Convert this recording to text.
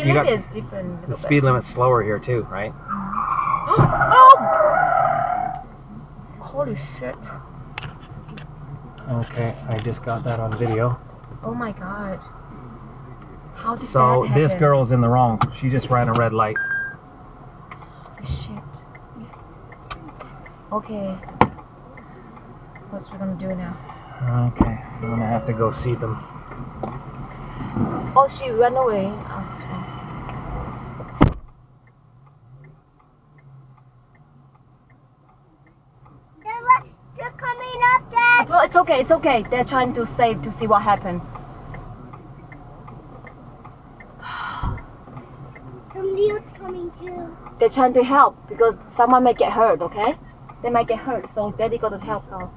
speed You got- limit is different. The speed limit's slower here too, right? Mm-hmm. Oh! oh! Holy shit! Okay, I just got that on video. Oh my god! How did So that this girl's in the wrong. She just ran a red light. Shit. Okay. What's we gonna do now? Okay, I'm gonna have to go see them. Oh, she ran away. Oh, They're, they're coming up, Dad. Well, it's okay. It's okay. They're trying to save to see what happened. Somebody else coming too. They're trying to help because someone may get hurt. Okay? They might get hurt, so Daddy got to help her.